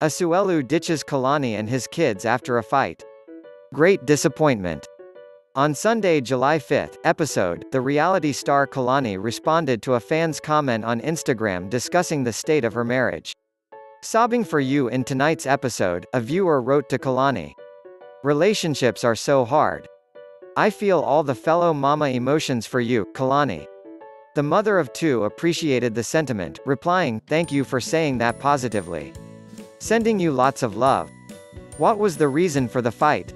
Asuelu ditches Kalani and his kids after a fight. Great disappointment. On Sunday, July 5th, episode, the reality star Kalani responded to a fan's comment on Instagram discussing the state of her marriage. Sobbing for you in tonight's episode, a viewer wrote to Kalani. Relationships are so hard. I feel all the fellow mama emotions for you, Kalani. The mother of two appreciated the sentiment, replying, Thank you for saying that positively. Sending you lots of love. What was the reason for the fight?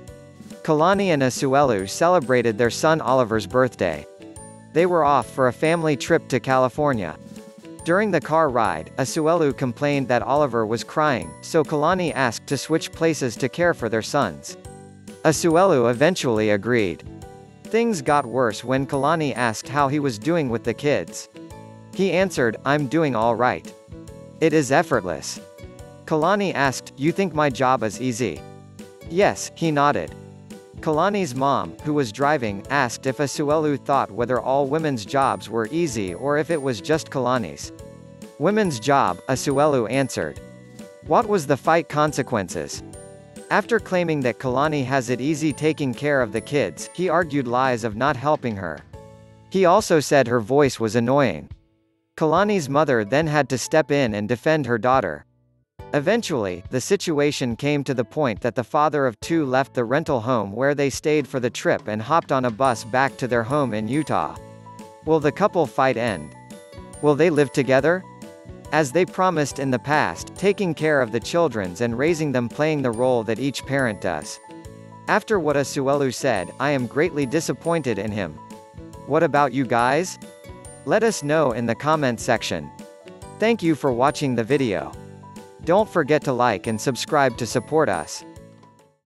Kalani and Asuelu celebrated their son Oliver's birthday. They were off for a family trip to California. During the car ride, Asuelu complained that Oliver was crying, so Kalani asked to switch places to care for their sons. Asuelu eventually agreed. Things got worse when Kalani asked how he was doing with the kids. He answered, I'm doing all right. It is effortless. Kalani asked, You think my job is easy? Yes, he nodded. Kalani's mom, who was driving, asked if Asuelu thought whether all women's jobs were easy or if it was just Kalani's. Women's job, Asuelu answered. What was the fight consequences? After claiming that Kalani has it easy taking care of the kids, he argued lies of not helping her. He also said her voice was annoying. Kalani's mother then had to step in and defend her daughter. Eventually, the situation came to the point that the father of two left the rental home where they stayed for the trip and hopped on a bus back to their home in Utah. Will the couple fight end? Will they live together? As they promised in the past, taking care of the children's and raising them playing the role that each parent does. After what Asuelu said, I am greatly disappointed in him. What about you guys? Let us know in the comment section. Thank you for watching the video. Don't forget to like and subscribe to support us.